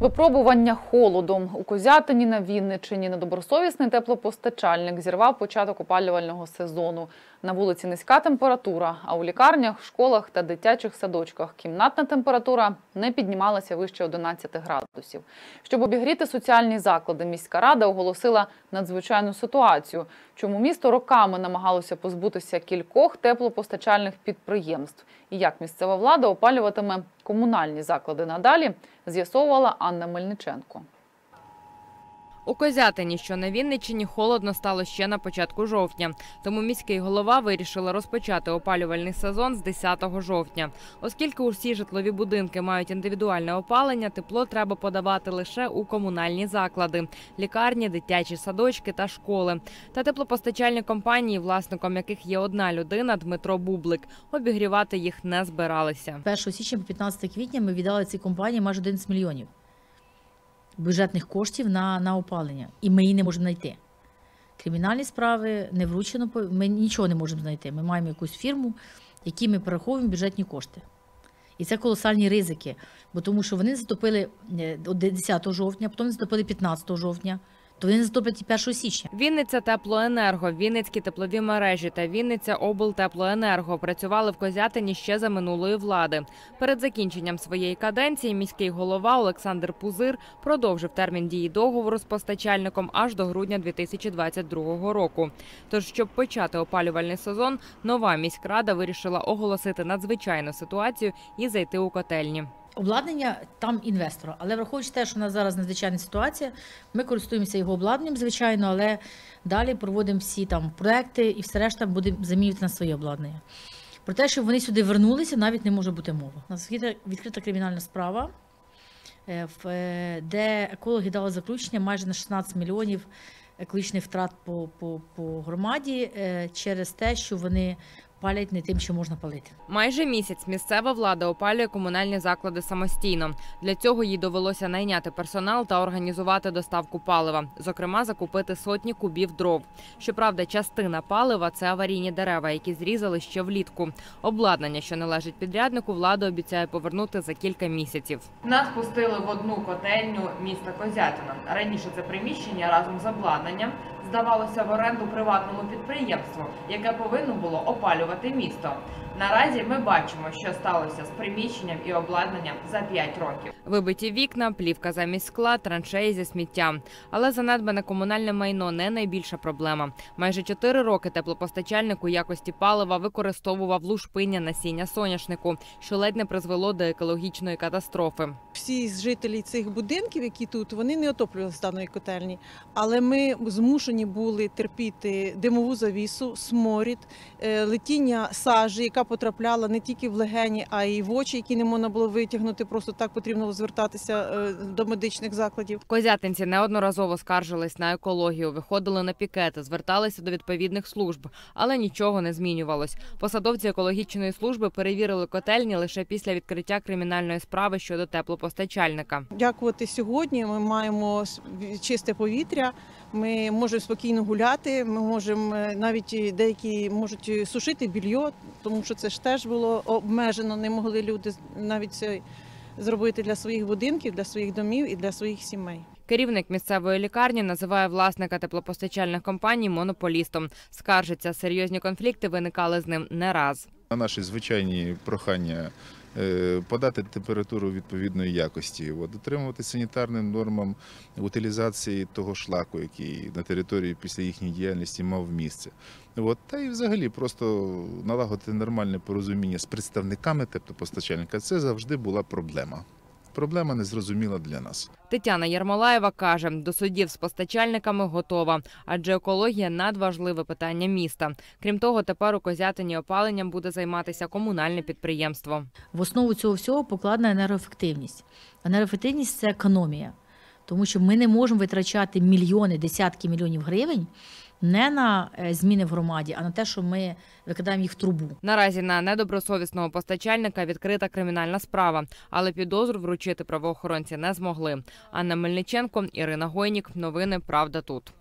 Випробування холодом у Козятині на Вінничині недобросовісний теплопостачальник зірвав початок опалювального сезону. На вулиці низька температура, а у лікарнях, школах та дитячих садочках кімнатна температура не піднімалася вище 11 градусів. Щоб обігріти соціальні заклади, міська рада оголосила надзвичайну ситуацію, чому місто роками намагалося позбутися кількох теплопостачальних підприємств. І як місцева влада опалюватиме комунальні заклади надалі, з'ясовувала Анна Мельниченко. У Козятині, що на Вінниччині, холодно стало ще на початку жовтня. Тому міський голова вирішила розпочати опалювальний сезон з 10 жовтня. Оскільки усі житлові будинки мають індивідуальне опалення, тепло треба подавати лише у комунальні заклади лікарні, дитячі садочки та школи. Та теплопостачальні компанії, власником яких є одна людина, Дмитро Бублик, обігрівати їх не збиралися. 1 січня по 15 квітня ми віддали цій компанії майже 11 мільйонів бюджетних коштів на, на опалення, і ми її не можемо знайти. Кримінальні справи не вручено, ми нічого не можемо знайти. Ми маємо якусь фірму, якій ми перераховуємо бюджетні кошти. І це колосальні ризики, бо тому що вони затопили е, 10 жовтня, потім затопили 15 жовтня, то вони затоплять і 1 січня. Вінниця теплоенерго, Вінницькі теплові мережі та Вінниця облтеплоенерго працювали в Козятині ще за минулої влади. Перед закінченням своєї каденції міський голова Олександр Пузир продовжив термін дії договору з постачальником аж до грудня 2022 року. Тож, щоб почати опалювальний сезон, нова міськрада вирішила оголосити надзвичайну ситуацію і зайти у котельні. Обладнання там інвестора, але враховуючи те, що у нас зараз надзвичайна ситуація, ми користуємося його обладнанням, звичайно, але далі проводимо всі там проекти і все решта будемо замінювати на своє обладнання. Про те, щоб вони сюди вернулися, навіть не може бути мова. У нас відкрита, кримінальна справа, е, е, де екологи дали заключення майже на 16 мільйонів екологічних втрат по, по, по громаді е, через те, що вони палять не тим, що можна палити. Майже місяць місцева влада опалює комунальні заклади самостійно. Для цього їй довелося найняти персонал та організувати доставку палива, зокрема, закупити сотні кубів дров. Щоправда, частина палива це аварійні дерева, які зрізали ще влітку. Обладнання, що належить підряднику, влада обіцяє повернути за кілька місяців. Нас пустили в одну котельню міста Козятина. Раніше це приміщення разом з обладнанням здавалося в оренду приватному підприємству, яке повинно було опалювати місто. Наразі ми бачимо, що сталося з приміщенням і обладнанням за 5 років. Вибиті вікна, плівка замість скла, траншеї зі сміттям. Але занедбане комунальне майно не найбільша проблема. Майже 4 роки теплопостачальник у якості палива використовував лушпиння насіння соняшнику, що ледь не призвело до екологічної катастрофи. всі з жителі цих будинків, які тут, вони не отоплювали з даної котельні. Але ми змушені були терпіти димову завісу, сморід, е, летіння сажі, яка потрапляла не тільки в легені, а й в очі, які не можна було витягнути. Просто так потрібно було звертатися е, до медичних закладів. Козятинці неодноразово скаржились на екологію, виходили на пікети, зверталися до відповідних служб, але нічого не змінювалось. Посадовці екологічної служби перевірили котельні лише після відкриття кримінальної справи щодо теплопостачальника. Дякувати сьогодні. Ми маємо чисте повітря. Ми можемо спокійно гуляти. Ми можемо е, навіть деякі можуть сушити більйо, тому що це ж теж було обмежено. Не могли люди навіть це зробити для своїх будинків, для своїх домів і для своїх сімей. Керівник місцевої лікарні називає власника теплопостачальних компаній монополістом. Скаржиться, серйозні конфлікти виникали з ним не раз. На наші звичайні прохання подати температуру відповідної якості, от, дотримувати санітарним нормам утилізації того шлаку, який на території після їхньої діяльності мав місце. От, та й взагалі просто налагодити нормальне порозуміння з представниками теплопостачальника це завжди була проблема. Проблема незрозуміла для нас. Тетяна Ярмолаєва каже, до судів з постачальниками готова, адже екологія надважливе питання міста. Крім того, тепер у Козятині опаленням буде займатися комунальне підприємство. В основу цього всього покладена енергоефективність. Енергоефективність це економія, тому що ми не можемо витрачати мільйони, десятки мільйонів гривень не на е, зміни в громаді, а на те, що ми викидаємо їх в трубу. Наразі на недобросовісного постачальника відкрита кримінальна справа, але підозру вручити правоохоронці не змогли. Анна Мельниченко, Ірина Гойнік. Новини Правда тут.